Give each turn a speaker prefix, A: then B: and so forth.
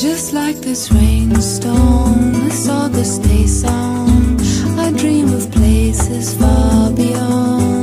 A: Just
B: like this rainstorm, this August day song, I dream of places far beyond.